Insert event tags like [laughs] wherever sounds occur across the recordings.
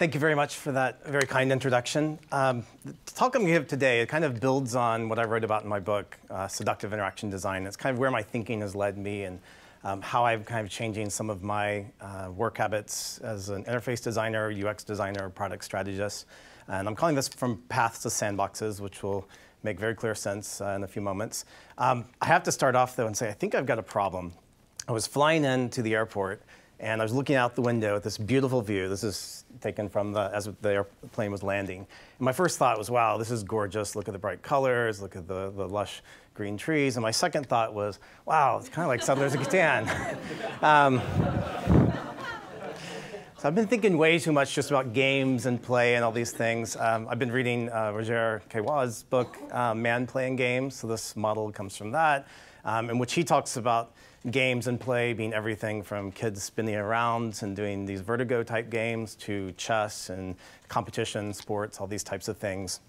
Thank you very much for that very kind introduction. Um, the talk I'm going to give today, it kind of builds on what I wrote about in my book, uh, Seductive Interaction Design. It's kind of where my thinking has led me and um, how I'm kind of changing some of my uh, work habits as an interface designer, UX designer, product strategist. And I'm calling this From Paths to Sandboxes, which will make very clear sense uh, in a few moments. Um, I have to start off, though, and say I think I've got a problem. I was flying into the airport, and I was looking out the window at this beautiful view. This is taken from the, as the airplane was landing. And my first thought was, wow, this is gorgeous. Look at the bright colors, look at the, the lush green trees. And my second thought was, wow, it's kind of like Settlers of Catan. [laughs] um, so I've been thinking way too much just about games and play and all these things. Um, I've been reading uh, Roger Caillois's book, um, Man, Play and Games. So this model comes from that, um, in which he talks about games and play being everything from kids spinning around and doing these vertigo type games to chess and competition, sports, all these types of things.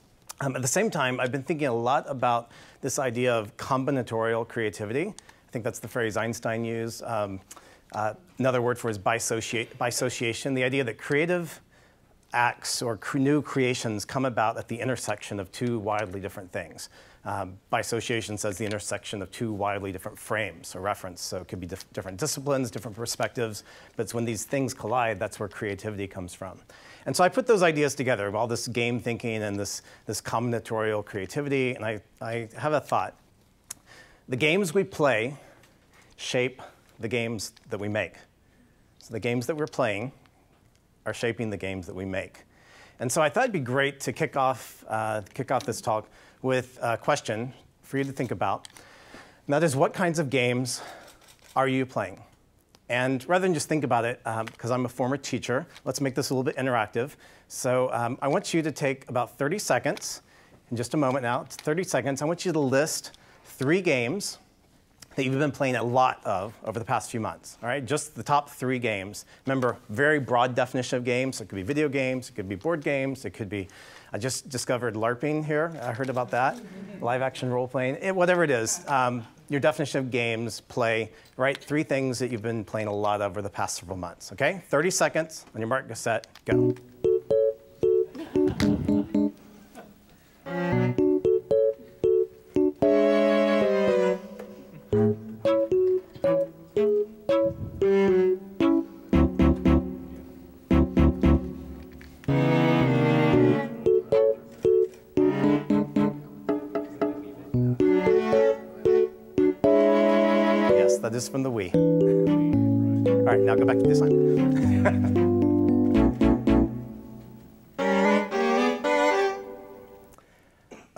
Um, at the same time, I've been thinking a lot about this idea of combinatorial creativity. I think that's the phrase Einstein used. Um, uh, another word for it is bisociation, the idea that creative acts or new creations come about at the intersection of two wildly different things. Um, association, says the intersection of two widely different frames or reference. So it could be dif different disciplines, different perspectives, but it's when these things collide, that's where creativity comes from. And so I put those ideas together, of all this game thinking and this, this combinatorial creativity, and I, I have a thought. The games we play shape the games that we make. So the games that we're playing are shaping the games that we make. And so I thought it'd be great to kick off, uh, kick off this talk with a question for you to think about. And that is, what kinds of games are you playing? And rather than just think about it, because um, I'm a former teacher, let's make this a little bit interactive. So um, I want you to take about 30 seconds, in just a moment now, it's 30 seconds. I want you to list three games that you've been playing a lot of over the past few months, all right? Just the top three games. Remember, very broad definition of games. It could be video games, it could be board games, it could be, I just discovered LARPing here. I heard about that. Live action role playing, it, whatever it is. Um, your definition of games, play, right? Three things that you've been playing a lot of over the past several months, okay? 30 seconds on your mark, get set, go. This from the Wii. All right, now go back to this one.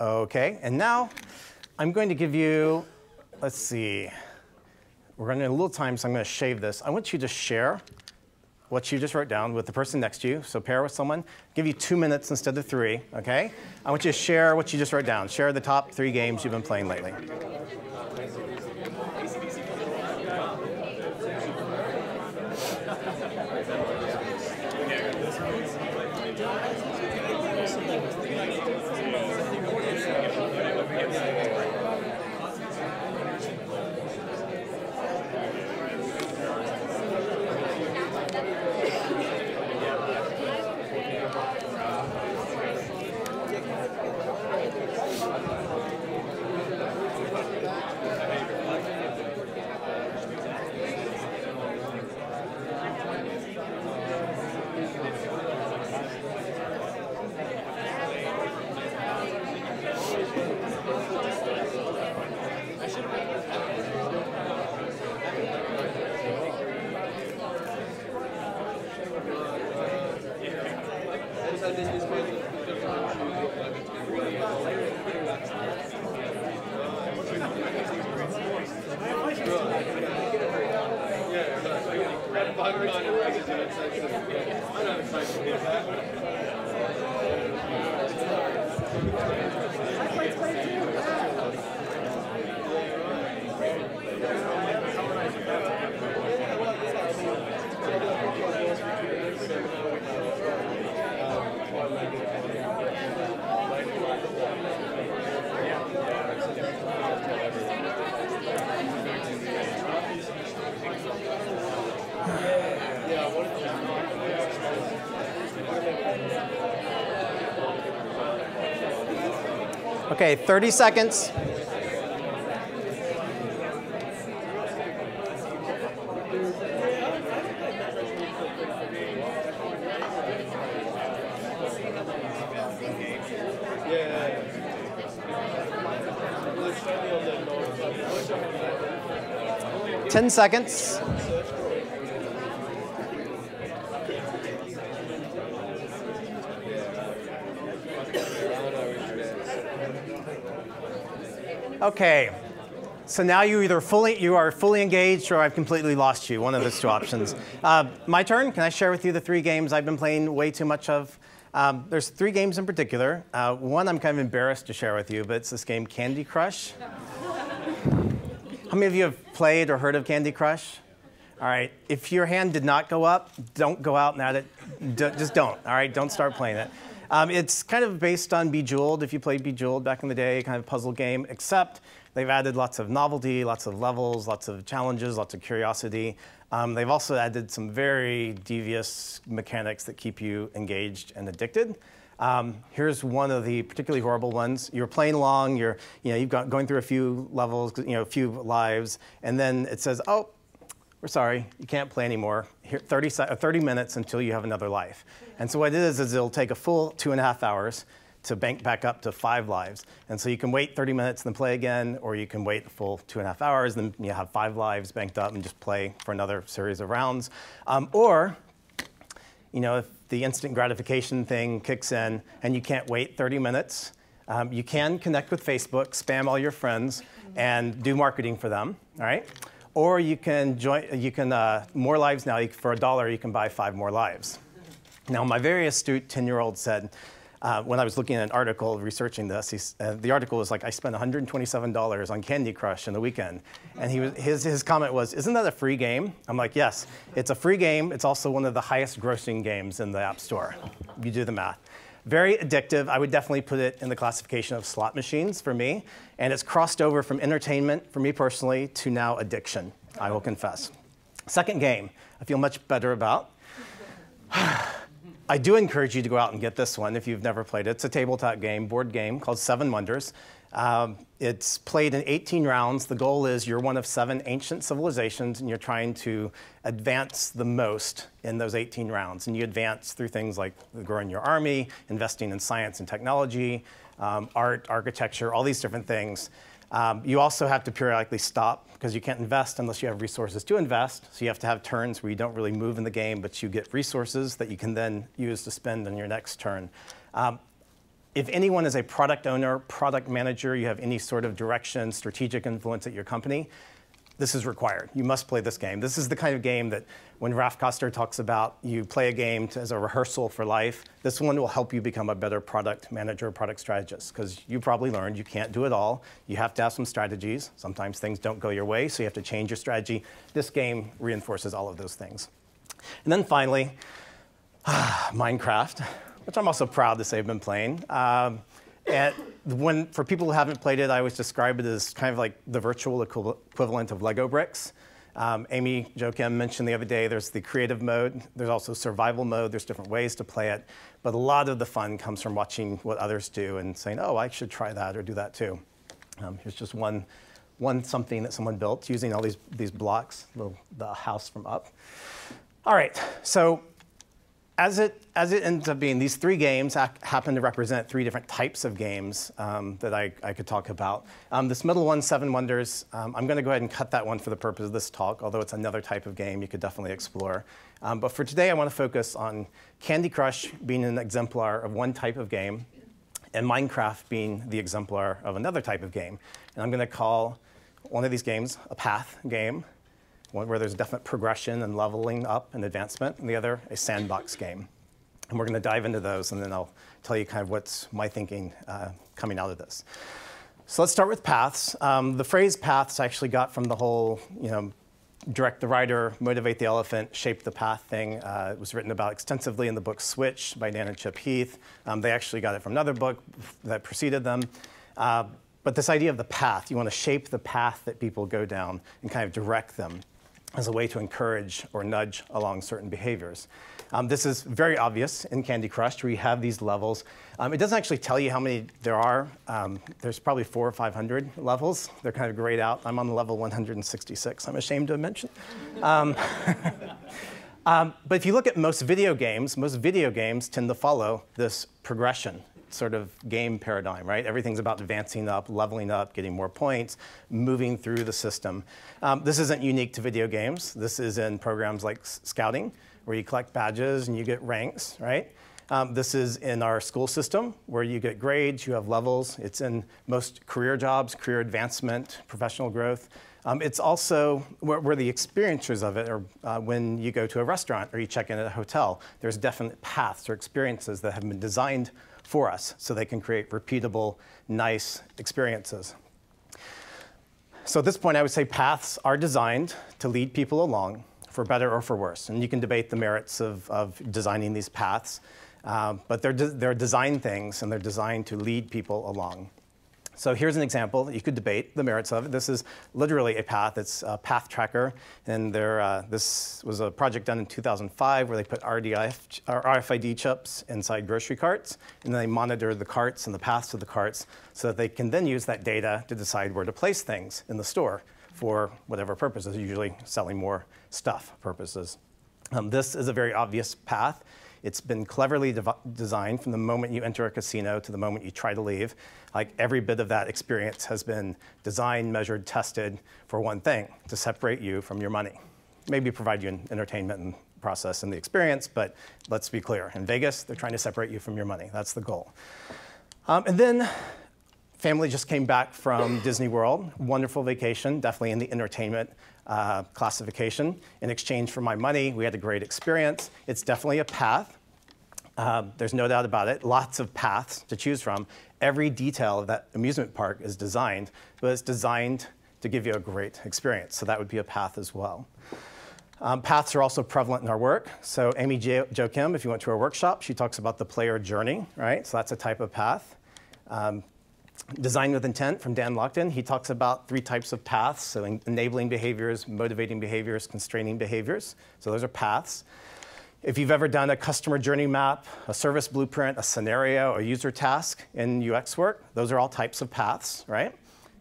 [laughs] okay, and now I'm going to give you, let's see, we're running a little time, so I'm going to shave this. I want you to share what you just wrote down with the person next to you. So pair with someone. give you two minutes instead of three, okay? I want you to share what you just wrote down. Share the top three games you've been playing lately. I'm not excited. Okay, 30 seconds. Ten seconds. Okay. So now you either fully you are fully engaged or I've completely lost you. One of those two options. Uh, my turn. Can I share with you the three games I've been playing way too much of? Um, there's three games in particular. Uh, one I'm kind of embarrassed to share with you, but it's this game Candy Crush. How many of you have played or heard of Candy Crush? All right. If your hand did not go up, don't go out and add it. D just don't. All right. Don't start playing it. Um, it's kind of based on Bejeweled, if you played Bejeweled back in the day, kind of puzzle game, except they've added lots of novelty, lots of levels, lots of challenges, lots of curiosity. Um, they've also added some very devious mechanics that keep you engaged and addicted. Um, here's one of the particularly horrible ones. You're playing along, you're, you know, you've got going through a few levels, you know, a few lives, and then it says, oh, we're sorry, you can't play anymore. Here, 30, 30 minutes until you have another life. And so what it is, is it'll take a full two and a half hours to bank back up to five lives. And so you can wait 30 minutes and then play again, or you can wait a full two and a half hours, and then you have five lives banked up and just play for another series of rounds. Um, or, you know, if the instant gratification thing kicks in and you can't wait 30 minutes, um, you can connect with Facebook, spam all your friends, and do marketing for them, all right? Or you can join, you can, uh, more lives now, for a dollar, you can buy five more lives. Now, my very astute 10 year old said, uh, when I was looking at an article researching this, uh, the article was like, I spent $127 on Candy Crush in the weekend. And he was, his, his comment was, Isn't that a free game? I'm like, Yes, it's a free game. It's also one of the highest grossing games in the App Store. You do the math. Very addictive. I would definitely put it in the classification of slot machines for me. And it's crossed over from entertainment, for me personally, to now addiction, I will confess. Second game, I feel much better about. [sighs] I do encourage you to go out and get this one if you've never played it. It's a tabletop game, board game called Seven Wonders. Um, it's played in 18 rounds. The goal is you're one of seven ancient civilizations and you're trying to advance the most in those 18 rounds. And you advance through things like growing your army, investing in science and technology, um, art, architecture, all these different things. Um, you also have to periodically stop because you can't invest unless you have resources to invest. So you have to have turns where you don't really move in the game, but you get resources that you can then use to spend on your next turn. Um, if anyone is a product owner, product manager, you have any sort of direction, strategic influence at your company, this is required. You must play this game. This is the kind of game that when Raph Koster talks about you play a game to, as a rehearsal for life, this one will help you become a better product manager, product strategist, because you probably learned you can't do it all. You have to have some strategies. Sometimes things don't go your way, so you have to change your strategy. This game reinforces all of those things. And then finally, [sighs] Minecraft which I'm also proud to say I've been playing. Um, and when, for people who haven't played it, I always describe it as kind of like the virtual equivalent of Lego bricks. Um, Amy Jo Kim mentioned the other day there's the creative mode, there's also survival mode, there's different ways to play it. But a lot of the fun comes from watching what others do and saying, oh, I should try that or do that too. Um, here's just one, one something that someone built using all these, these blocks, the, the house from up. All right, so as it, as it ends up being, these three games ha happen to represent three different types of games um, that I, I, could talk about. Um, this middle one, Seven Wonders, um, I'm going to go ahead and cut that one for the purpose of this talk, although it's another type of game you could definitely explore. Um, but for today, I want to focus on Candy Crush being an exemplar of one type of game, and Minecraft being the exemplar of another type of game. And I'm going to call one of these games a path game, one where there's definite progression and leveling up and advancement, and the other a sandbox game. And we're going to dive into those, and then I'll tell you kind of what's my thinking uh, coming out of this. So let's start with paths. Um, the phrase paths I actually got from the whole, you know, direct the rider, motivate the elephant, shape the path thing. Uh, it was written about extensively in the book Switch by Dan and Chip Heath. Um, they actually got it from another book that preceded them. Uh, but this idea of the path, you want to shape the path that people go down and kind of direct them. As a way to encourage or nudge along certain behaviors. Um, this is very obvious in Candy Crush, where you have these levels. Um, it doesn't actually tell you how many there are. Um, there's probably four or 500 levels. They're kind of grayed out. I'm on level 166, I'm ashamed to mention. Um, [laughs] um, but if you look at most video games, most video games tend to follow this progression sort of game paradigm, right? Everything's about advancing up, leveling up, getting more points, moving through the system. Um, this isn't unique to video games. This is in programs like Scouting, where you collect badges and you get ranks, right? Um, this is in our school system where you get grades, you have levels. It's in most career jobs, career advancement, professional growth. Um, it's also where, where, the experiences of it are uh, when you go to a restaurant or you check in at a hotel. There's definite paths or experiences that have been designed for us so they can create repeatable, nice experiences. So at this point, I would say paths are designed to lead people along for better or for worse. And you can debate the merits of, of designing these paths, uh, but they're, de they're design things and they're designed to lead people along. So here's an example. You could debate the merits of it. This is literally a path. It's a path tracker. And there, uh, this was a project done in 2005 where they put RDIF, RFID chips inside grocery carts. And then they monitor the carts and the paths of the carts so that they can then use that data to decide where to place things in the store for whatever purposes, usually selling more stuff purposes. Um, this is a very obvious path. It's been cleverly designed from the moment you enter a casino to the moment you try to leave. Like every bit of that experience has been designed, measured, tested for one thing, to separate you from your money. Maybe provide you an entertainment and process and the experience, but let's be clear. In Vegas, they're trying to separate you from your money. That's the goal. Um, and then family just came back from Disney World. Wonderful vacation, definitely in the entertainment uh, classification. In exchange for my money, we had a great experience. It's definitely a path. Uh, there's no doubt about it. Lots of paths to choose from. Every detail of that amusement park is designed, but it's designed to give you a great experience. So that would be a path as well. Um, paths are also prevalent in our work. So Amy jo, Kim, if you went to our workshop, she talks about the player journey, right? So that's a type of path. Um, Design with Intent from Dan Lockton, he talks about three types of paths, so enabling behaviors, motivating behaviors, constraining behaviors. So those are paths. If you've ever done a customer journey map, a service blueprint, a scenario, a user task in UX work, those are all types of paths, right?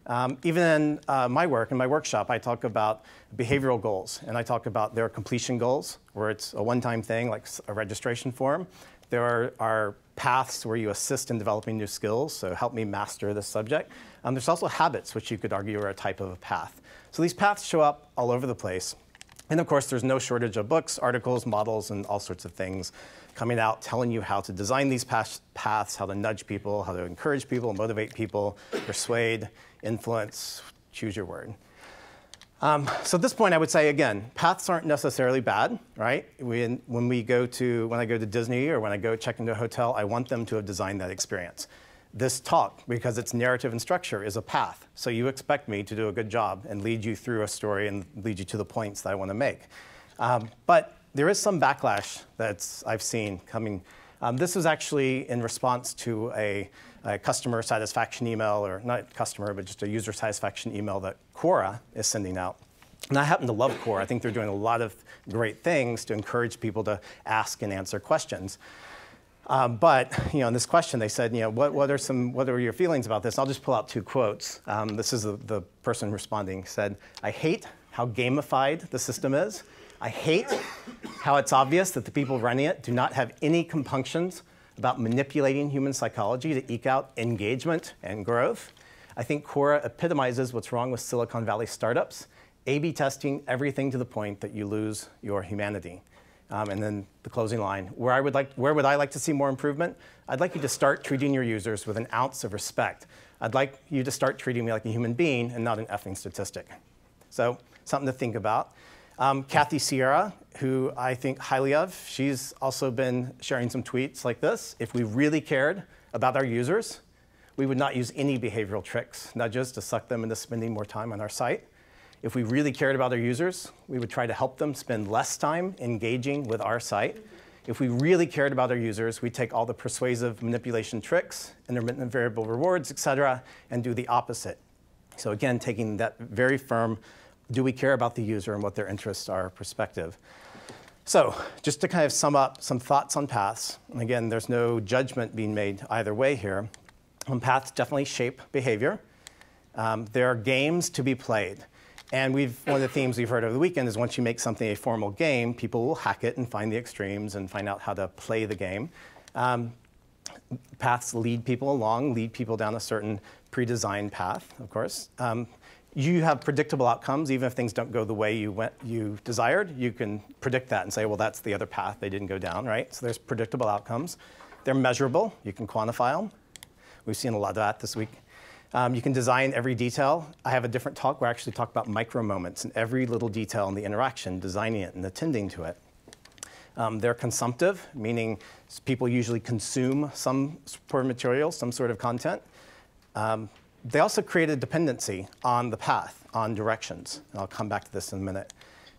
Um, even in uh, my work, in my workshop, I talk about behavioral goals, and I talk about their completion goals, where it's a one-time thing like a registration form. There are, are paths where you assist in developing new skills, so help me master this subject. Um, there's also habits, which you could argue are a type of a path. So these paths show up all over the place. And of course, there's no shortage of books, articles, models, and all sorts of things coming out telling you how to design these paths, how to nudge people, how to encourage people, motivate people, persuade, influence, choose your word. Um, so at this point, I would say again, paths aren't necessarily bad, right? We, when we go to when I go to Disney or when I go check into a hotel, I want them to have designed that experience. This talk, because it's narrative and structure, is a path. So you expect me to do a good job and lead you through a story and lead you to the points that I want to make. Um, but there is some backlash that I've seen coming. Um, this was actually in response to a a customer satisfaction email, or not customer, but just a user satisfaction email that Quora is sending out. And I happen to love Quora. I think they're doing a lot of great things to encourage people to ask and answer questions. Um, but you know, in this question, they said, you know, what, what, are some, what are your feelings about this? I'll just pull out two quotes. Um, this is the, the person responding said, I hate how gamified the system is. I hate how it's obvious that the people running it do not have any compunctions about manipulating human psychology to eke out engagement and growth. I think Quora epitomizes what's wrong with Silicon Valley startups, A-B testing everything to the point that you lose your humanity. Um, and then the closing line, where, I would like, where would I like to see more improvement? I'd like you to start treating your users with an ounce of respect. I'd like you to start treating me like a human being and not an effing statistic. So something to think about. Um, Kathy Sierra, who I think highly of, she's also been sharing some tweets like this. If we really cared about our users, we would not use any behavioral tricks, nudges to suck them into spending more time on our site. If we really cared about our users, we would try to help them spend less time engaging with our site. If we really cared about our users, we'd take all the persuasive manipulation tricks, intermittent variable rewards, et cetera, and do the opposite. So again, taking that very firm do we care about the user and what their interests are perspective? So just to kind of sum up some thoughts on paths, and again, there's no judgment being made either way here. Um, paths definitely shape behavior. Um, there are games to be played. And we've, one of the themes we've heard over the weekend is once you make something a formal game, people will hack it and find the extremes and find out how to play the game. Um, paths lead people along, lead people down a certain pre-designed path, of course. Um, you have predictable outcomes, even if things don't go the way you, went, you desired. You can predict that and say, well, that's the other path they didn't go down, right? So there's predictable outcomes. They're measurable. You can quantify them. We've seen a lot of that this week. Um, you can design every detail. I have a different talk where I actually talk about micro moments and every little detail in the interaction, designing it and attending to it. Um, they're consumptive, meaning people usually consume some sort of material, some sort of content. Um, they also create a dependency on the path, on directions. And I'll come back to this in a minute.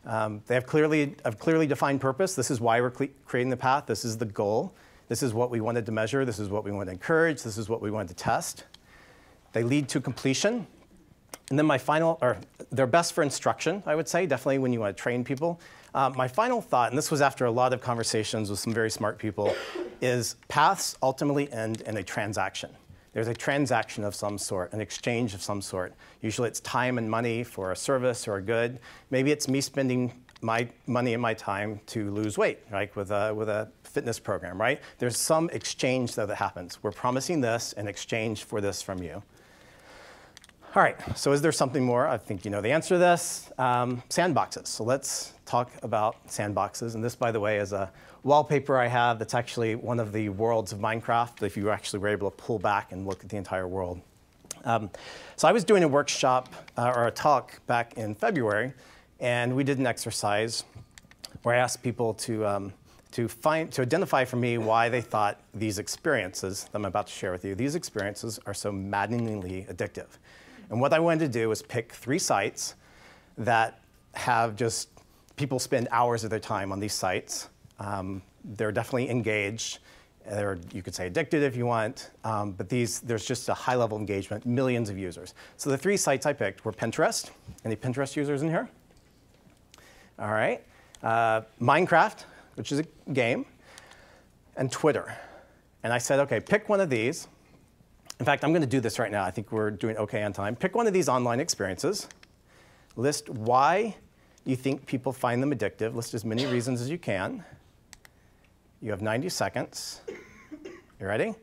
Um, they have clearly, a clearly defined purpose. This is why we're creating the path. This is the goal. This is what we wanted to measure. This is what we want to encourage. This is what we wanted to test. They lead to completion. And then my final, or they're best for instruction, I would say, definitely when you want to train people. Uh, my final thought, and this was after a lot of conversations with some very smart people, is paths ultimately end in a transaction. There's a transaction of some sort, an exchange of some sort. Usually it's time and money for a service or a good. Maybe it's me spending my money and my time to lose weight, right, with a, with a fitness program, right? There's some exchange, though, that happens. We're promising this in exchange for this from you. All right, so is there something more? I think you know the answer to this. Um, sandboxes. So let's talk about sandboxes. And this, by the way, is a wallpaper I have that's actually one of the worlds of Minecraft, if you actually were able to pull back and look at the entire world. Um, so I was doing a workshop uh, or a talk back in February, and we did an exercise where I asked people to, um, to, find, to identify for me why they thought these experiences that I'm about to share with you, these experiences are so maddeningly addictive. And what I wanted to do was pick three sites that have just people spend hours of their time on these sites. Um, they're definitely engaged. They're, you could say addicted if you want, um, but these, there's just a high level engagement, millions of users. So the three sites I picked were Pinterest. Any Pinterest users in here? All right. Uh, Minecraft, which is a game, and Twitter. And I said, okay, pick one of these in fact, I'm going to do this right now. I think we're doing OK on time. Pick one of these online experiences. List why you think people find them addictive. List as many reasons as you can. You have 90 seconds. You ready?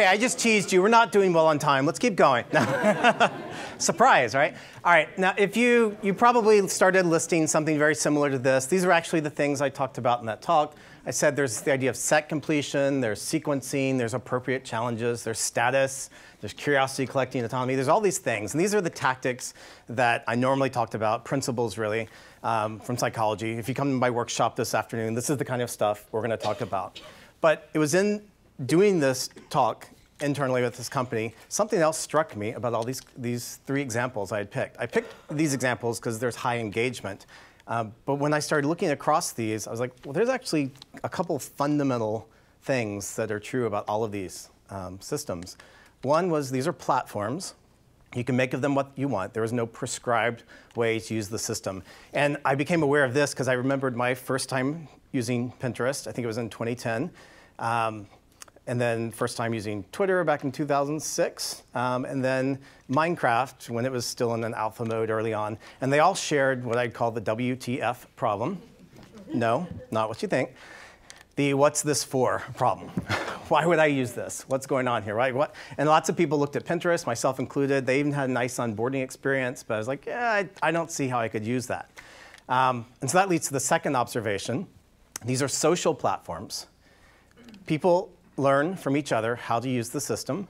Okay, I just teased you. We're not doing well on time. Let's keep going. [laughs] Surprise, right? All right, now if you, you probably started listing something very similar to this. These are actually the things I talked about in that talk. I said there's the idea of set completion, there's sequencing, there's appropriate challenges, there's status, there's curiosity collecting autonomy, there's all these things. And these are the tactics that I normally talked about, principles really, um, from psychology. If you come to my workshop this afternoon, this is the kind of stuff we're gonna talk about. But it was in doing this talk internally with this company, something else struck me about all these, these three examples I had picked. I picked these examples because there's high engagement. Um, but when I started looking across these, I was like, well, there's actually a couple fundamental things that are true about all of these um, systems. One was these are platforms. You can make of them what you want. There is no prescribed way to use the system. And I became aware of this because I remembered my first time using Pinterest. I think it was in 2010. Um, and then first time using Twitter back in 2006, um, and then Minecraft when it was still in an alpha mode early on. And they all shared what I'd call the WTF problem. No, not what you think. the what's this for problem. [laughs] Why would I use this? What's going on here, right? What? And lots of people looked at Pinterest, myself included. They even had a nice onboarding experience, but I was like, yeah, I, I don't see how I could use that. Um, and so that leads to the second observation. These are social platforms. People learn from each other how to use the system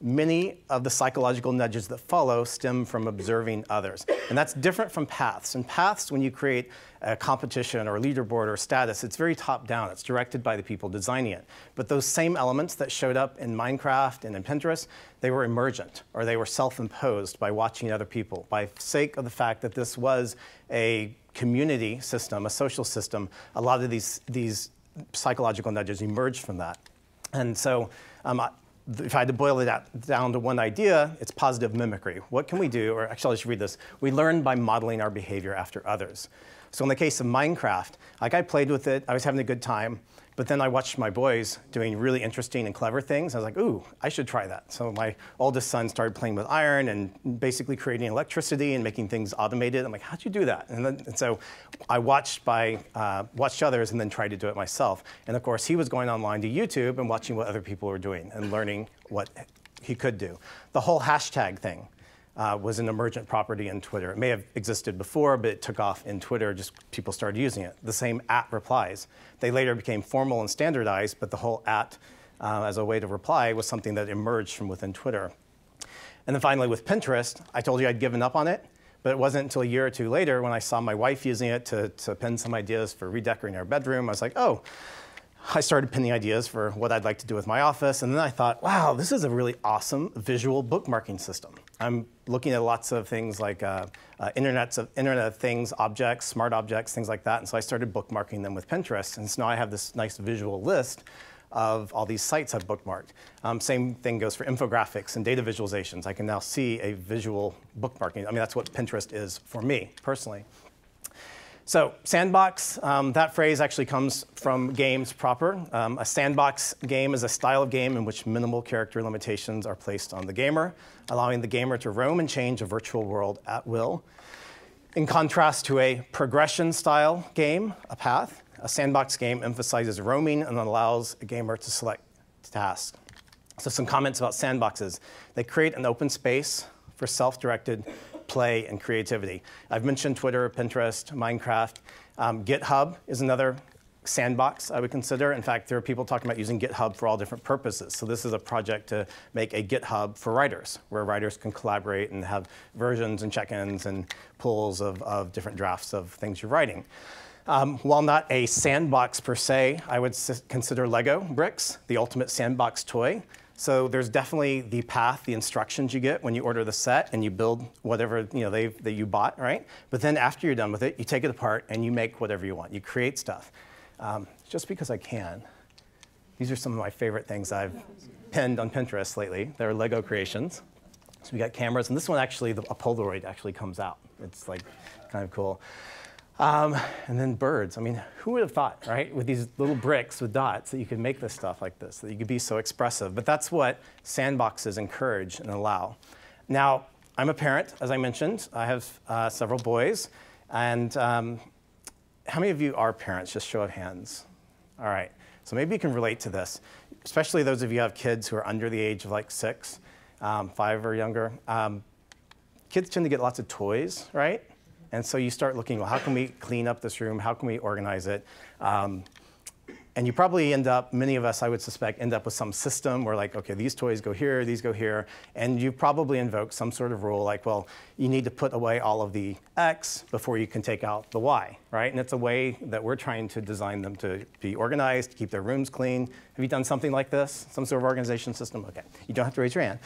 many of the psychological nudges that follow stem from observing others. And that's different from paths. In paths, when you create a competition or a leaderboard or status, it's very top down. It's directed by the people designing it. But those same elements that showed up in Minecraft and in Pinterest, they were emergent or they were self imposed by watching other people, by sake of the fact that this was a community system, a social system. A lot of these, these psychological nudges emerged from that. And so um, if I had to boil it down to one idea, it's positive mimicry. What can we do? Or actually, I should read this. We learn by modeling our behavior after others. So in the case of Minecraft, like I played with it, I was having a good time. But then I watched my boys doing really interesting and clever things. I was like, ooh, I should try that. So my oldest son started playing with iron and basically creating electricity and making things automated. I'm like, how'd you do that? And, then, and so I watched by uh, watched others and then tried to do it myself. And of course, he was going online to YouTube and watching what other people were doing and learning what he could do. The whole hashtag thing uh, was an emergent property in Twitter. It may have existed before, but it took off in Twitter. Just people started using it. The same at replies. They later became formal and standardized, but the whole at uh, as a way to reply was something that emerged from within Twitter. And then finally, with Pinterest, I told you I'd given up on it. But it wasn't until a year or two later when I saw my wife using it to, to pin some ideas for redecorating our bedroom. I was like, oh, I started pinning ideas for what I'd like to do with my office. And then I thought, wow, this is a really awesome visual bookmarking system. I'm looking at lots of things like uh, uh, Internet of, Internet of Things objects, smart objects, things like that. And so I started bookmarking them with Pinterest. And so now I have this nice visual list of all these sites I've bookmarked. Um, same thing goes for infographics and data visualizations. I can now see a visual bookmarking. I mean, that's what Pinterest is for me personally. So sandbox, um, that phrase actually comes from games proper. Um, a sandbox game is a style of game in which minimal character limitations are placed on the gamer, allowing the gamer to roam and change a virtual world at will. In contrast to a progression style game, a path, a sandbox game emphasizes roaming and allows a gamer to select tasks. So some comments about sandboxes. They create an open space for self-directed play, and creativity. I've mentioned Twitter, Pinterest, Minecraft. Um, GitHub is another sandbox I would consider. In fact, there are people talking about using GitHub for all different purposes. So this is a project to make a GitHub for writers, where writers can collaborate and have versions and check-ins and pulls of, of different drafts of things you're writing. Um, while not a sandbox per se, I would consider Lego bricks the ultimate sandbox toy. So there's definitely the path, the instructions you get when you order the set and you build whatever you know that you bought, right? But then after you're done with it, you take it apart and you make whatever you want. You create stuff. Um, just because I can. These are some of my favorite things I've pinned on Pinterest lately. They're Lego creations. So we got cameras, and this one actually, the, a Polaroid actually comes out. It's like kind of cool. Um, and then birds. I mean, who would have thought, right, with these little bricks with dots that you could make this stuff like this, that you could be so expressive. But that's what sandboxes encourage and allow. Now, I'm a parent, as I mentioned. I have uh, several boys. And um, how many of you are parents? Just show of hands. All right. So maybe you can relate to this, especially those of you who have kids who are under the age of like six, um, five or younger. Um, kids tend to get lots of toys, right? And so you start looking, well, how can we clean up this room? How can we organize it? Um, and you probably end up, many of us, I would suspect, end up with some system where like, okay, these toys go here, these go here, and you probably invoke some sort of rule like, well, you need to put away all of the X before you can take out the Y, right? And it's a way that we're trying to design them to be organized, keep their rooms clean. Have you done something like this? Some sort of organization system? Okay, you don't have to raise your hand.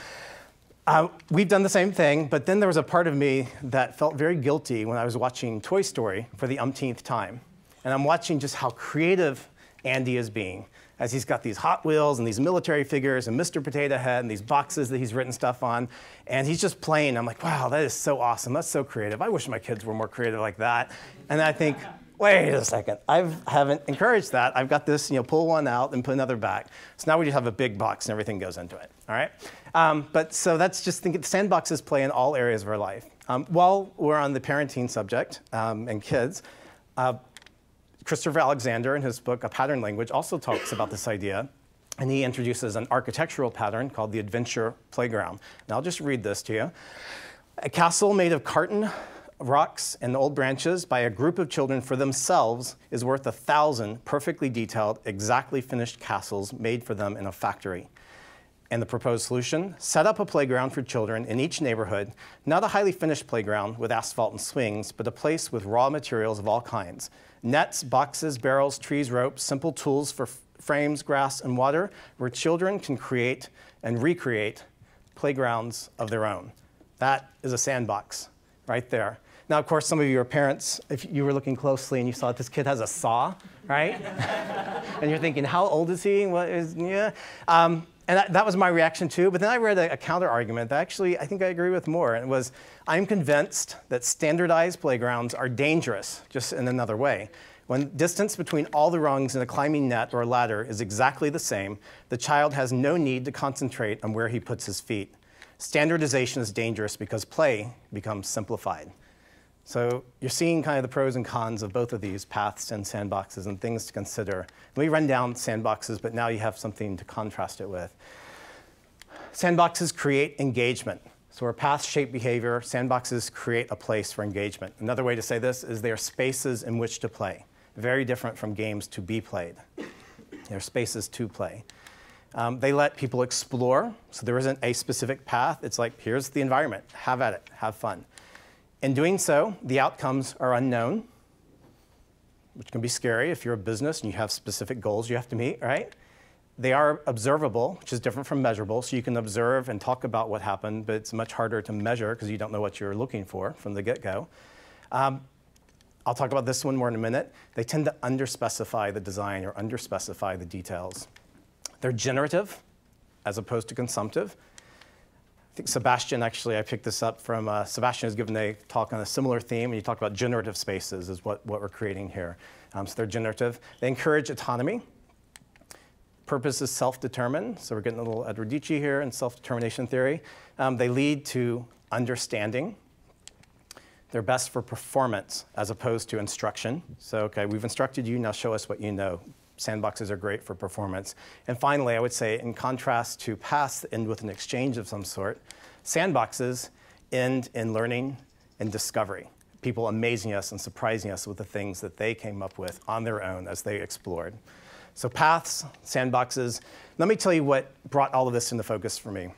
Uh, we've done the same thing, but then there was a part of me that felt very guilty when I was watching Toy Story for the umpteenth time. And I'm watching just how creative Andy is being, as he's got these Hot Wheels and these military figures and Mr. Potato Head and these boxes that he's written stuff on. And he's just playing. I'm like, wow, that is so awesome. That's so creative. I wish my kids were more creative like that. And I think, wait a second, I haven't encouraged that. I've got this, you know, pull one out and put another back. So now we just have a big box and everything goes into it, all right? Um, but so that's just think sandboxes play in all areas of our life. Um, while we're on the parenting subject um, and kids, uh, Christopher Alexander, in his book A Pattern Language, also talks about this idea. And he introduces an architectural pattern called the Adventure Playground. Now, I'll just read this to you. A castle made of carton, rocks, and old branches by a group of children for themselves is worth a thousand perfectly detailed, exactly finished castles made for them in a factory. And the proposed solution set up a playground for children in each neighborhood, not a highly finished playground with asphalt and swings, but a place with raw materials of all kinds nets, boxes, barrels, trees, ropes, simple tools for frames, grass, and water, where children can create and recreate playgrounds of their own. That is a sandbox right there. Now, of course, some of you are parents. If you were looking closely and you saw that this kid has a saw, right? [laughs] and you're thinking, how old is he? What is, yeah. Um, and that, that, was my reaction too. But then I read a, a counter argument that actually I think I agree with more. And it was I'm convinced that standardized playgrounds are dangerous, just in another way. When distance between all the rungs in a climbing net or ladder is exactly the same, the child has no need to concentrate on where he puts his feet. Standardization is dangerous because play becomes simplified. So you're seeing kind of the pros and cons of both of these paths and sandboxes and things to consider. We run down sandboxes, but now you have something to contrast it with. Sandboxes create engagement. So where paths shape behavior, sandboxes create a place for engagement. Another way to say this is they are spaces in which to play. Very different from games to be played. They're spaces to play. Um, they let people explore, so there isn't a specific path. It's like, here's the environment, have at it, have fun. In doing so, the outcomes are unknown, which can be scary if you're a business and you have specific goals you have to meet, right? They are observable, which is different from measurable. So you can observe and talk about what happened, but it's much harder to measure because you don't know what you're looking for from the get go. Um, I'll talk about this one more in a minute. They tend to underspecify the design or underspecify the details. They're generative as opposed to consumptive. Think Sebastian, actually, I picked this up from, uh, Sebastian has given a talk on a similar theme, and he talked about generative spaces is what, what we're creating here. Um, so they're generative. They encourage autonomy. Purpose is self-determined, so we're getting a little Edward Deci here in self-determination theory. Um, they lead to understanding. They're best for performance as opposed to instruction. So, okay, we've instructed you, now show us what you know sandboxes are great for performance. And finally, I would say, in contrast to paths that end with an exchange of some sort, sandboxes end in learning and discovery. People amazing us and surprising us with the things that they came up with on their own as they explored. So paths, sandboxes. Let me tell you what brought all of this into focus for me.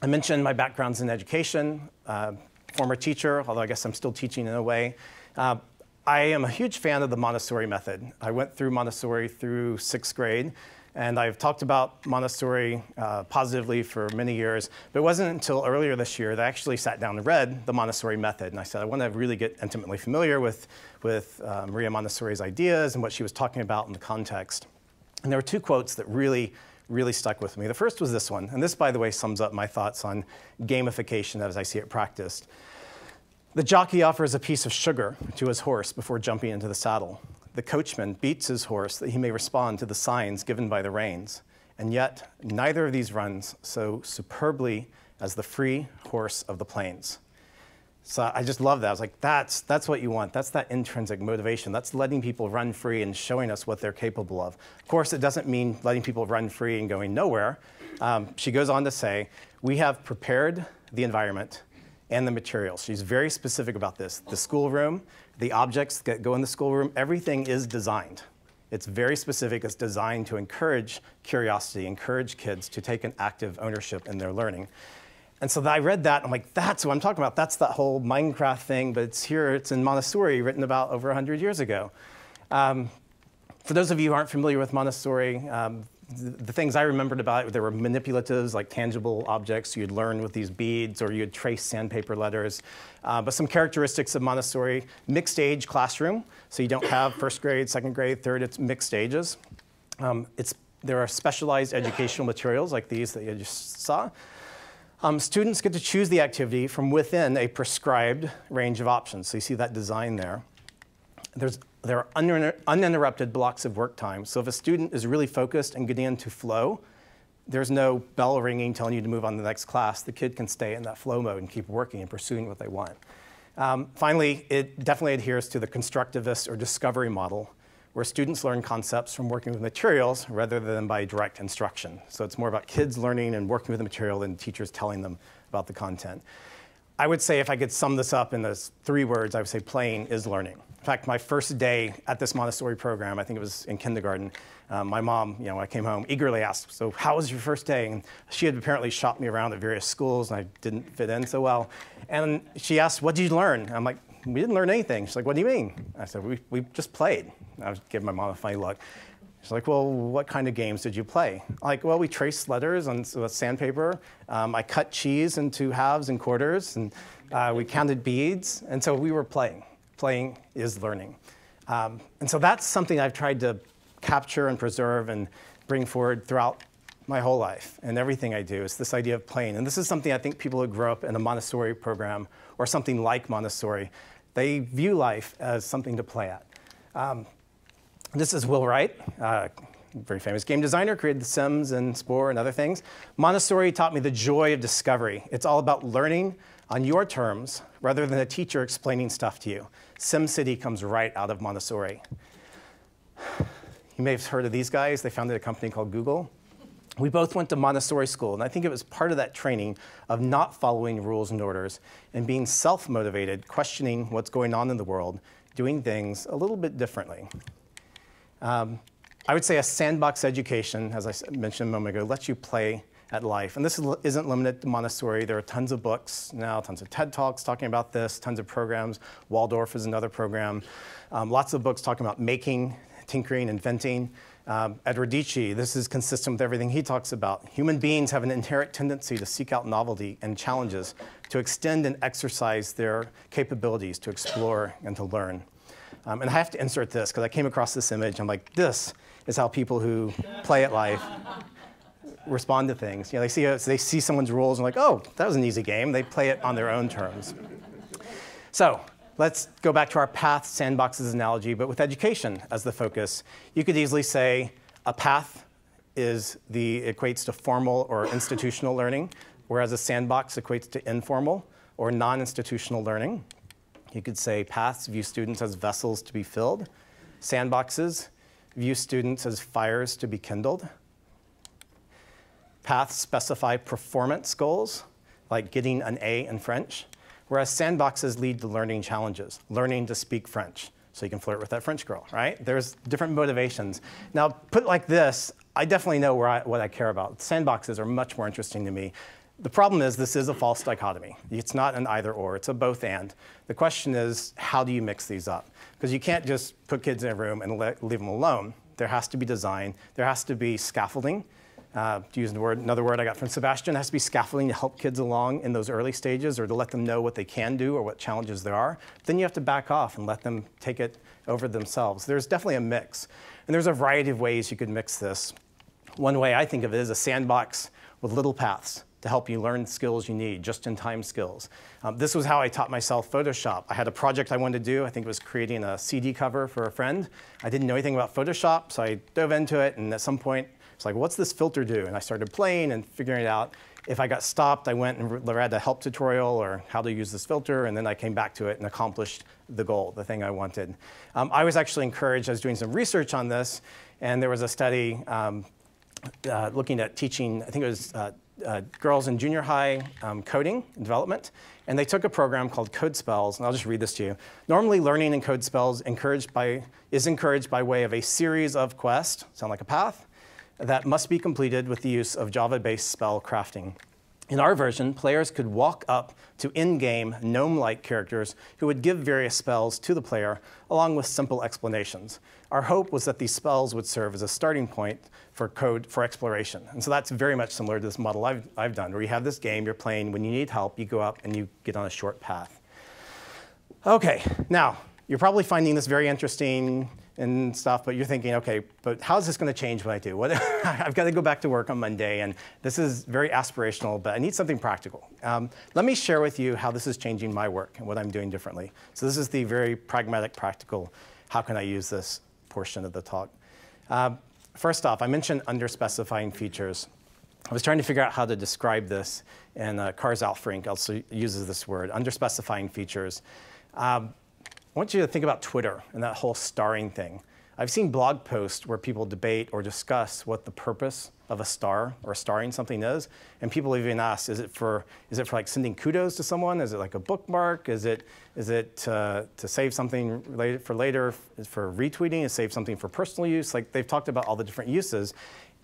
I mentioned my background's in education, uh, former teacher, although I guess I'm still teaching in a way. Uh, I am a huge fan of the Montessori method. I went through Montessori through sixth grade, and I've talked about Montessori uh, positively for many years, but it wasn't until earlier this year that I actually sat down and read the Montessori method. And I said, I want to really get intimately familiar with, with uh, Maria Montessori's ideas and what she was talking about in the context. And there were two quotes that really, really stuck with me. The first was this one, and this, by the way, sums up my thoughts on gamification as I see it practiced. The jockey offers a piece of sugar to his horse before jumping into the saddle. The coachman beats his horse that he may respond to the signs given by the reins. And yet, neither of these runs so superbly as the free horse of the plains. So I just love that. I was like, that's, that's what you want. That's that intrinsic motivation. That's letting people run free and showing us what they're capable of. Of course, it doesn't mean letting people run free and going nowhere. Um, she goes on to say, we have prepared the environment and the materials. She's very specific about this. The schoolroom, the objects that go in the schoolroom, everything is designed. It's very specific. It's designed to encourage curiosity, encourage kids to take an active ownership in their learning. And so I read that, I'm like, that's what I'm talking about. That's that whole Minecraft thing, but it's here, it's in Montessori, written about over 100 years ago. Um, for those of you who aren't familiar with Montessori, um, the things I remembered about it, there were manipulatives, like tangible objects you'd learn with these beads, or you'd trace sandpaper letters. Uh, but some characteristics of Montessori, mixed age classroom. So you don't have first grade, second grade, third, it's mixed ages. Um, it's, there are specialized educational materials like these that you just saw. Um, students get to choose the activity from within a prescribed range of options. So you see that design there. There's there are uninterrupted blocks of work time. So if a student is really focused and getting into flow, there's no bell ringing telling you to move on to the next class. The kid can stay in that flow mode and keep working and pursuing what they want. Um, finally, it definitely adheres to the constructivist or discovery model, where students learn concepts from working with materials rather than by direct instruction. So it's more about kids learning and working with the material than teachers telling them about the content. I would say if I could sum this up in those three words, I would say playing is learning. In fact, my first day at this Montessori program, I think it was in kindergarten, um, my mom, you know, I came home, eagerly asked, so how was your first day? And she had apparently shopped me around at various schools and I didn't fit in so well. And she asked, what did you learn? I'm like, we didn't learn anything. She's like, what do you mean? I said, we, we just played. I was giving my mom a funny look. She's like, well, what kind of games did you play? Like, well, we traced letters on sandpaper. Um, I cut cheese into halves and quarters, and uh, we counted beads. And so we were playing. Playing is learning. Um, and so that's something I've tried to capture and preserve and bring forward throughout my whole life and everything I do is this idea of playing. And this is something I think people who grow up in a Montessori program or something like Montessori, they view life as something to play at. Um, this is Will Wright, uh, very famous game designer, created The Sims and Spore and other things. Montessori taught me the joy of discovery. It's all about learning on your terms rather than a teacher explaining stuff to you. SimCity comes right out of Montessori. You may have heard of these guys. They founded a company called Google. We both went to Montessori school, and I think it was part of that training of not following rules and orders and being self motivated, questioning what's going on in the world, doing things a little bit differently. Um, I would say a sandbox education, as I mentioned a moment ago, lets you play at life. And this isn't limited to Montessori. There are tons of books now, tons of TED Talks talking about this, tons of programs. Waldorf is another program. Um, lots of books talking about making, tinkering, inventing. Um, at Radici, this is consistent with everything he talks about. Human beings have an inherent tendency to seek out novelty and challenges, to extend and exercise their capabilities to explore and to learn. Um, and I have to insert this because I came across this image. I'm like, this is how people who play at life respond to things. You know, they see, a, they see someone's rules and like, oh, that was an easy game. They play it on their own terms. So let's go back to our path sandboxes analogy, but with education as the focus. You could easily say a path is the equates to formal or institutional learning, whereas a sandbox equates to informal or non-institutional learning. You could say paths view students as vessels to be filled. Sandboxes view students as fires to be kindled. Paths specify performance goals, like getting an A in French, whereas sandboxes lead to learning challenges, learning to speak French, so you can flirt with that French girl, right? There's different motivations. Now, put like this, I definitely know where I, what I care about. Sandboxes are much more interesting to me the problem is this is a false dichotomy. It's not an either or, it's a both and. The question is, how do you mix these up? Because you can't just put kids in a room and let, leave them alone. There has to be design, there has to be scaffolding. Uh, to use word, another word I got from Sebastian, has to be scaffolding to help kids along in those early stages or to let them know what they can do or what challenges there are. Then you have to back off and let them take it over themselves. There's definitely a mix. And there's a variety of ways you could mix this. One way I think of it is a sandbox with little paths to help you learn skills you need, just-in-time skills. Um, this was how I taught myself Photoshop. I had a project I wanted to do. I think it was creating a CD cover for a friend. I didn't know anything about Photoshop, so I dove into it, and at some point, it's like, what's this filter do? And I started playing and figuring it out. If I got stopped, I went and read a help tutorial or how to use this filter, and then I came back to it and accomplished the goal, the thing I wanted. Um, I was actually encouraged, I was doing some research on this, and there was a study um, uh, looking at teaching, I think it was uh, uh, girls in junior high um, coding and development, and they took a program called CodeSpells, and I'll just read this to you. Normally, learning in CodeSpells encouraged by, is encouraged by way of a series of quests, sound like a path, that must be completed with the use of Java-based spell crafting. In our version, players could walk up to in-game gnome-like characters who would give various spells to the player, along with simple explanations. Our hope was that these spells would serve as a starting point for code for exploration. And so that's very much similar to this model I've, I've done, where you have this game, you're playing, when you need help, you go up and you get on a short path. Okay, now, you're probably finding this very interesting and stuff, but you're thinking, okay, but how is this going to change what I do? What, [laughs] I've got to go back to work on Monday, and this is very aspirational, but I need something practical. Um, let me share with you how this is changing my work and what I'm doing differently. So this is the very pragmatic, practical, how can I use this portion of the talk. Uh, first off, I mentioned underspecifying features. I was trying to figure out how to describe this, and uh, Carl Frink also uses this word, underspecifying features. Um, I want you to think about Twitter and that whole starring thing. I've seen blog posts where people debate or discuss what the purpose of a star or starring something is, and people even ask, is it for is it for like sending kudos to someone? Is it like a bookmark? Is it is it uh, to save something for later? Is for retweeting? Is save something for personal use? Like they've talked about all the different uses,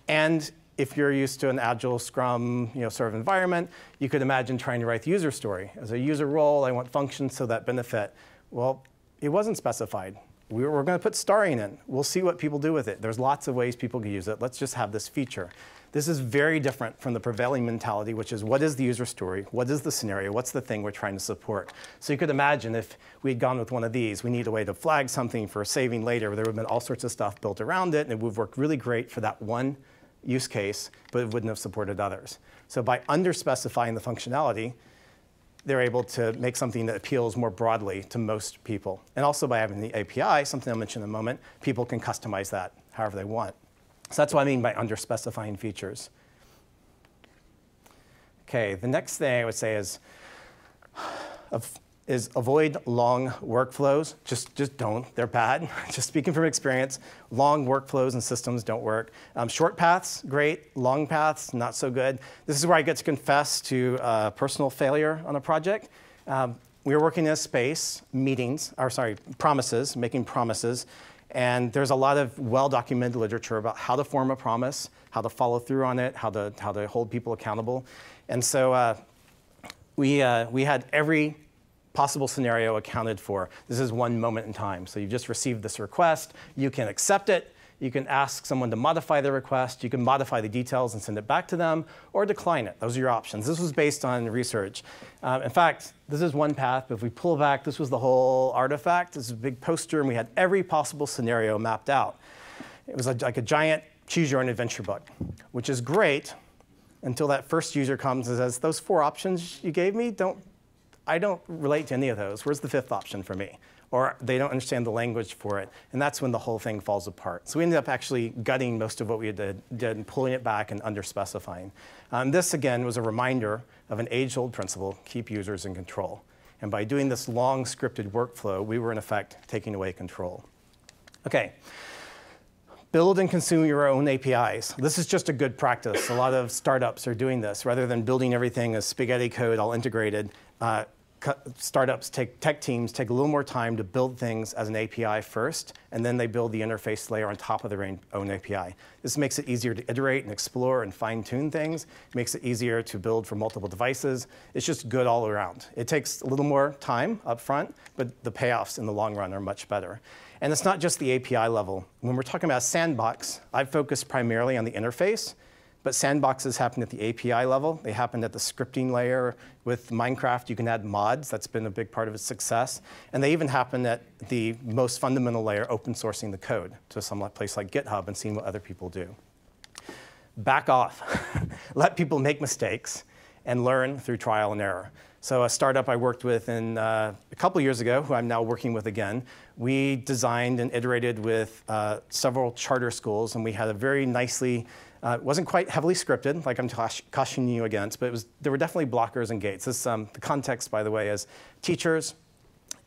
and if you're used to an agile scrum you know, sort of environment, you could imagine trying to write the user story. As a user role, I want functions so that benefit. Well, it wasn't specified. We were, we're going to put starring in. We'll see what people do with it. There's lots of ways people can use it. Let's just have this feature. This is very different from the prevailing mentality, which is what is the user story? What is the scenario? What's the thing we're trying to support? So you could imagine if we had gone with one of these, we need a way to flag something for saving later. There would have been all sorts of stuff built around it, and it would have worked really great for that one use case, but it wouldn't have supported others. So by underspecifying the functionality, they're able to make something that appeals more broadly to most people. And also by having the API, something I'll mention in a moment, people can customize that however they want. So that's what I mean by underspecifying features. Okay, the next thing I would say is is avoid long workflows. Just, just don't. They're bad. [laughs] just speaking from experience, long workflows and systems don't work. Um, short paths, great. Long paths, not so good. This is where I get to confess to uh, personal failure on a project. Um, we were working in a space, meetings, or sorry, promises, making promises. And there's a lot of well-documented literature about how to form a promise, how to follow through on it, how to, how to hold people accountable. And so uh, we, uh, we had every possible scenario accounted for. This is one moment in time. So you've just received this request. You can accept it. You can ask someone to modify the request. You can modify the details and send it back to them, or decline it. Those are your options. This was based on research. Um, in fact, this is one path, but if we pull back, this was the whole artifact. This is a big poster, and we had every possible scenario mapped out. It was like a giant choose your own adventure book, which is great until that first user comes and says, those four options you gave me don't I don't relate to any of those. Where's the fifth option for me? Or they don't understand the language for it. And that's when the whole thing falls apart. So we ended up actually gutting most of what we did, did and pulling it back and underspecifying. Um, this, again, was a reminder of an age-old principle, keep users in control. And by doing this long scripted workflow, we were in effect taking away control. Okay, build and consume your own APIs. This is just a good practice. A lot of startups are doing this. Rather than building everything as spaghetti code all integrated, uh, startups take tech teams take a little more time to build things as an API first, and then they build the interface layer on top of their own API. This makes it easier to iterate and explore and fine tune things. It makes it easier to build for multiple devices. It's just good all around. It takes a little more time up front, but the payoffs in the long run are much better. And it's not just the API level. When we're talking about sandbox, I've focused primarily on the interface. But sandboxes happen at the API level. They happen at the scripting layer. With Minecraft, you can add mods. That's been a big part of its success. And they even happen at the most fundamental layer, open sourcing the code to some place like GitHub and seeing what other people do. Back off. [laughs] Let people make mistakes and learn through trial and error. So a startup I worked with in, uh, a couple years ago, who I'm now working with again, we designed and iterated with uh, several charter schools, and we had a very nicely uh, it wasn't quite heavily scripted, like I'm cautioning you against, but was, there were definitely blockers and gates. This, um, the context, by the way, is teachers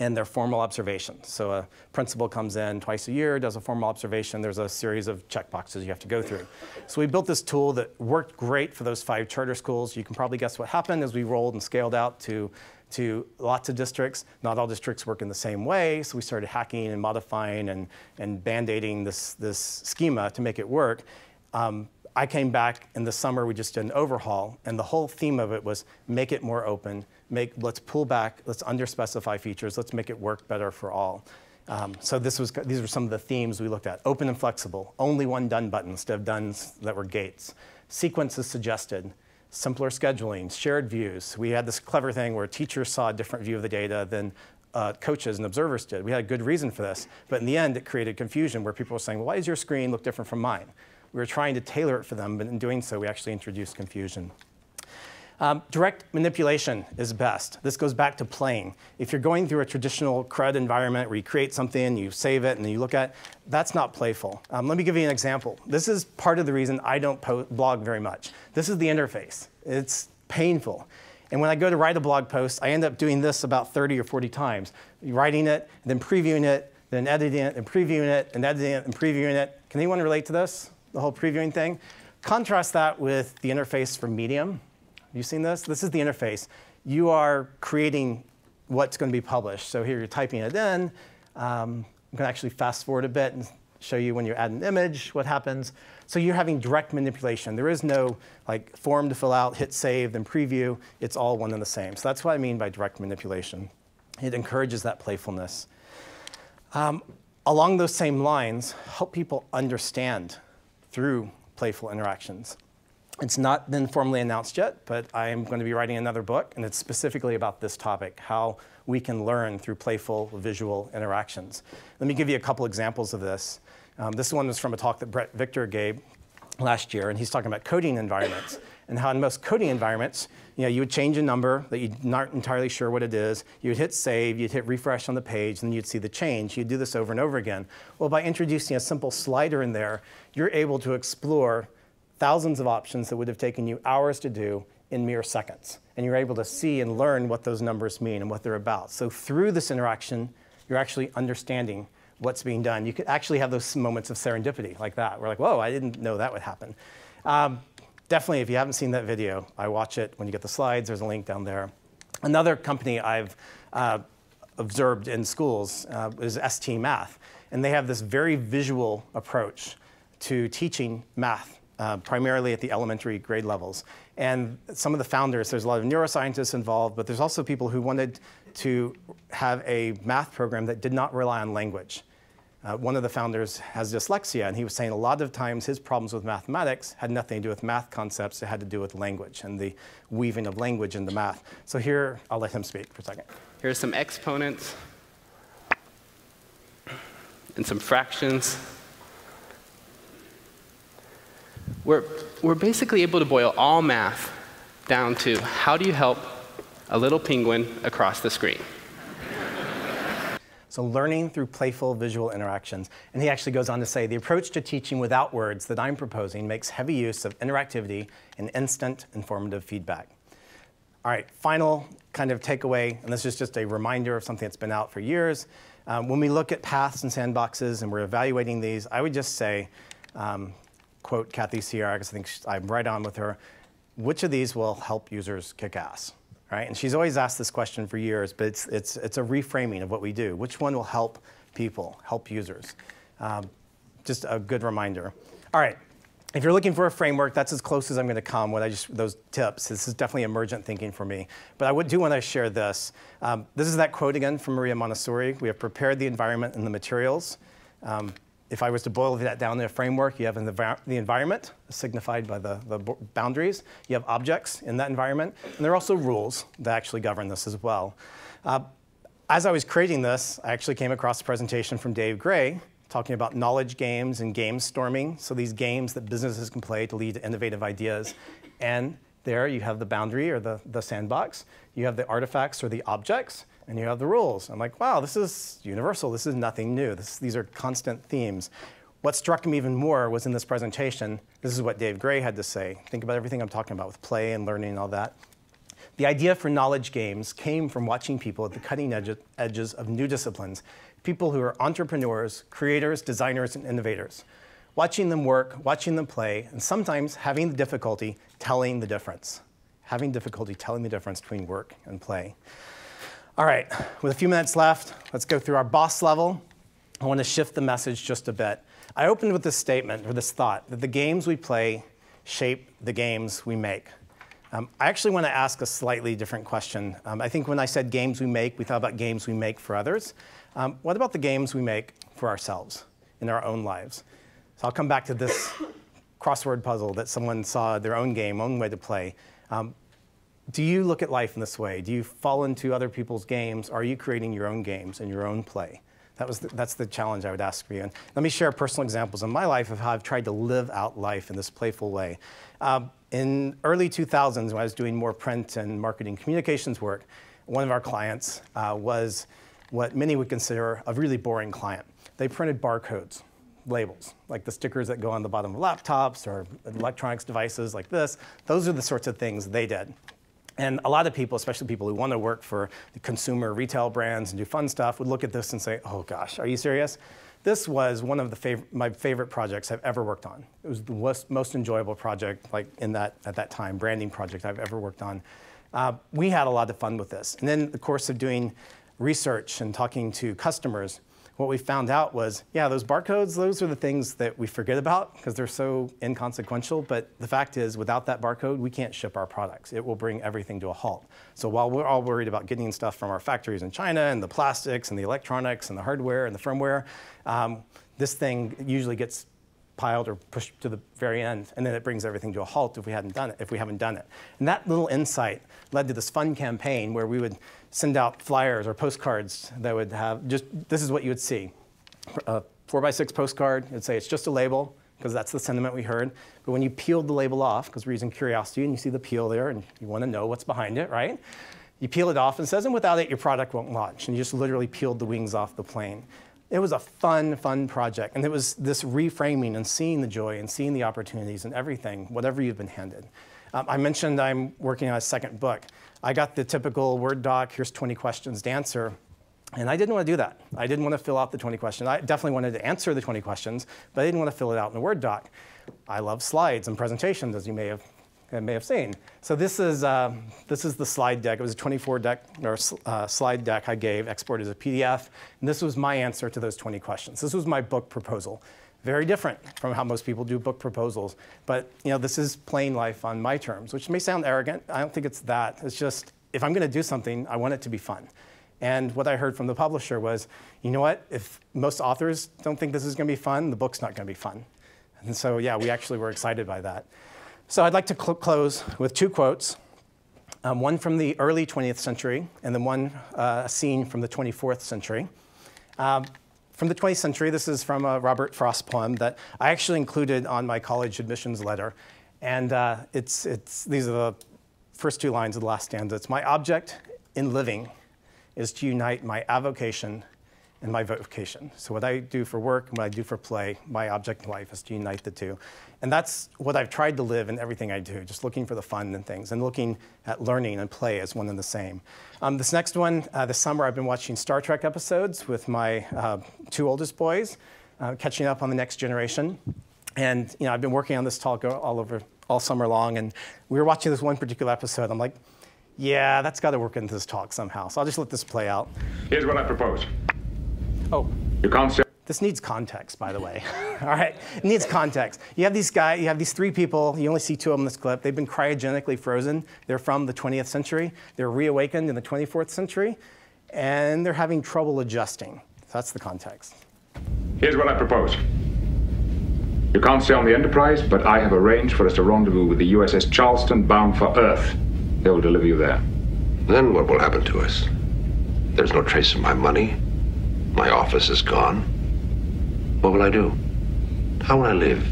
and their formal observations. So a principal comes in twice a year, does a formal observation. There's a series of checkboxes you have to go through. So we built this tool that worked great for those five charter schools. You can probably guess what happened as we rolled and scaled out to to lots of districts. Not all districts work in the same way, so we started hacking and modifying and, and band-aiding this, this schema to make it work. Um, I came back in the summer, we just did an overhaul, and the whole theme of it was make it more open, make, let's pull back, let's underspecify features, let's make it work better for all. Um, so this was, these were some of the themes we looked at. Open and flexible, only one done button instead of dones that were gates. Sequences suggested, simpler scheduling, shared views. We had this clever thing where teachers saw a different view of the data than uh, coaches and observers did. We had a good reason for this, but in the end, it created confusion where people were saying, well, why does your screen look different from mine? We were trying to tailor it for them, but in doing so, we actually introduced confusion. Um, direct manipulation is best. This goes back to playing. If you're going through a traditional CRUD environment where you create something, you save it, and then you look at it, that's not playful. Um, let me give you an example. This is part of the reason I don't blog very much. This is the interface. It's painful. And when I go to write a blog post, I end up doing this about 30 or 40 times, writing it, then previewing it, then editing it and previewing it, and editing it and previewing it. Can anyone relate to this, the whole previewing thing? Contrast that with the interface for Medium. Have you seen this? This is the interface. You are creating what's going to be published. So here you're typing it in. Um, I'm going to actually fast forward a bit and show you when you add an image, what happens. So you're having direct manipulation. There is no like form to fill out, hit save, then preview. It's all one and the same. So that's what I mean by direct manipulation. It encourages that playfulness. Um, along those same lines, help people understand through playful interactions. It's not been formally announced yet, but I am going to be writing another book, and it's specifically about this topic, how we can learn through playful visual interactions. Let me give you a couple examples of this. Um, this one was from a talk that Bret Victor gave last year, and he's talking about coding environments and how in most coding environments, you know, you would change a number that you're not entirely sure what it is. You would hit save, you'd hit refresh on the page, and you'd see the change. You'd do this over and over again. Well, by introducing a simple slider in there, you're able to explore thousands of options that would have taken you hours to do in mere seconds. And you're able to see and learn what those numbers mean and what they're about. So through this interaction, you're actually understanding what's being done. You could actually have those moments of serendipity like that. We're like, whoa, I didn't know that would happen. Um, definitely, if you haven't seen that video, I watch it when you get the slides. There's a link down there. Another company I've uh, observed in schools uh, is ST Math. And they have this very visual approach to teaching math uh, primarily at the elementary grade levels. And some of the founders, there's a lot of neuroscientists involved, but there's also people who wanted to have a math program that did not rely on language. Uh, one of the founders has dyslexia, and he was saying a lot of times his problems with mathematics had nothing to do with math concepts, it had to do with language and the weaving of language into math. So here, I'll let him speak for a second. Here's some exponents and some fractions. We're, we're basically able to boil all math down to how do you help a little penguin across the screen? So learning through playful visual interactions. And he actually goes on to say, the approach to teaching without words that I'm proposing makes heavy use of interactivity and instant informative feedback. All right, final kind of takeaway, and this is just a reminder of something that's been out for years. Um, when we look at paths and sandboxes and we're evaluating these, I would just say, um, quote Kathy Sierra, because I think I'm right on with her, which of these will help users kick ass? Right? And she's always asked this question for years, but it's, it's, it's a reframing of what we do. Which one will help people, help users? Um, just a good reminder. All right, if you're looking for a framework, that's as close as I'm going to come. with I just those tips. This is definitely emergent thinking for me. But I would do want to share this. Um, this is that quote again from Maria Montessori. We have prepared the environment and the materials. Um, if I was to boil that down in a framework, you have the, the environment, signified by the, the boundaries. You have objects in that environment. And there are also rules that actually govern this as well. Uh, as I was creating this, I actually came across a presentation from Dave Gray talking about knowledge games and game storming. So these games that businesses can play to lead to innovative ideas. And there you have the boundary or the, the sandbox. You have the artifacts or the objects and you have the rules. I'm like, wow, this is universal. This is nothing new. This, these are constant themes. What struck me even more was in this presentation, this is what Dave Gray had to say. Think about everything I'm talking about with play and learning and all that. The idea for knowledge games came from watching people at the cutting edge, edges of new disciplines, people who are entrepreneurs, creators, designers, and innovators. Watching them work, watching them play, and sometimes having the difficulty telling the difference. Having difficulty telling the difference between work and play. All right, with a few minutes left, let's go through our boss level. I want to shift the message just a bit. I opened with this statement, or this thought, that the games we play shape the games we make. Um, I actually want to ask a slightly different question. Um, I think when I said games we make, we thought about games we make for others. Um, what about the games we make for ourselves in our own lives? So I'll come back to this [coughs] crossword puzzle that someone saw their own game, own way to play. Do you look at life in this way? Do you fall into other people's games? Are you creating your own games and your own play? That was the, that's the challenge I would ask for you. And let me share personal examples in my life of how I've tried to live out life in this playful way. Uh, in early 2000s, when I was doing more print and marketing communications work, one of our clients uh, was what many would consider a really boring client. They printed barcodes, labels, like the stickers that go on the bottom of laptops or electronics devices like this. Those are the sorts of things they did. And a lot of people, especially people who want to work for the consumer retail brands and do fun stuff, would look at this and say, oh gosh, are you serious? This was one of the fav my favorite projects I've ever worked on. It was the most, most enjoyable project, like in that, at that time, branding project I've ever worked on. Uh, we had a lot of fun with this. And then the course of doing research and talking to customers, what we found out was, yeah, those barcodes, those are the things that we forget about because they're so inconsequential. But the fact is, without that barcode, we can't ship our products. It will bring everything to a halt. So while we're all worried about getting stuff from our factories in China and the plastics and the electronics and the hardware and the firmware, um, this thing usually gets piled or pushed to the very end, and then it brings everything to a halt if we hadn't done it, if we haven't done it. And that little insight led to this fun campaign where we would send out flyers or postcards that would have just this is what you would see. A four by six postcard it'd say it's just a label because that's the sentiment we heard. But when you peeled the label off because we're using curiosity and you see the peel there and you want to know what's behind it right? You peel it off and it says and without it your product won't launch. And you just literally peeled the wings off the plane it was a fun, fun project. And it was this reframing and seeing the joy and seeing the opportunities and everything, whatever you've been handed. Um, I mentioned I'm working on a second book. I got the typical Word doc, here's 20 questions to answer. And I didn't want to do that. I didn't want to fill out the 20 questions. I definitely wanted to answer the 20 questions, but I didn't want to fill it out in a Word doc. I love slides and presentations, as you may have, may have seen. So this is, uh, this is the slide deck. It was a 24 deck, or, uh, slide deck I gave, exported as a PDF. And this was my answer to those 20 questions. This was my book proposal. Very different from how most people do book proposals. But you know, this is plain life on my terms, which may sound arrogant. I don't think it's that. It's just, if I'm going to do something, I want it to be fun. And what I heard from the publisher was, you know what, if most authors don't think this is going to be fun, the book's not going to be fun. And so, yeah, we actually were excited by that. So I'd like to cl close with two quotes, um, one from the early 20th century and then one uh, scene from the 24th century. Um, from the 20th century. This is from a Robert Frost poem that I actually included on my college admissions letter. And uh, it's, it's, these are the first two lines of the last stanza. It's my object in living is to unite my avocation and my vocation. So what I do for work and what I do for play, my object in life is to unite the two. And that's what I've tried to live in everything I do, just looking for the fun and things and looking at learning and play as one and the same. Um, this next one, uh, this summer I've been watching Star Trek episodes with my uh, two oldest boys, uh, catching up on the next generation. And you know, I've been working on this talk all over, all summer long, and we were watching this one particular episode. I'm like, yeah, that's got to work into this talk somehow. So I'll just let this play out. Here's what I propose. Oh. You can't say. This needs context, by the way. [laughs] All right, it needs context. You have these guys, you have these three people, you only see two of them in this clip. They've been cryogenically frozen. They're from the 20th century. They're reawakened in the 24th century, and they're having trouble adjusting. So That's the context. Here's what I propose. You can't stay on the Enterprise, but I have arranged for us to rendezvous with the USS Charleston bound for Earth. They will deliver you there. Then what will happen to us? There's no trace of my money. My office is gone. What will I do? How will I live?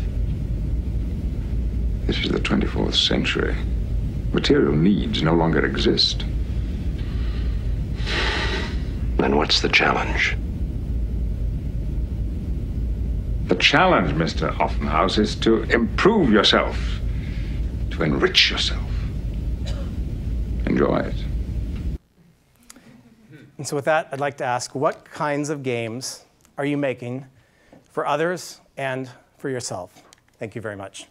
This is the 24th century. Material needs no longer exist. Then what's the challenge? The challenge, Mr. Offenhouse, is to improve yourself, to enrich yourself. Enjoy it. And so with that, I'd like to ask, what kinds of games are you making for others and for yourself? Thank you very much.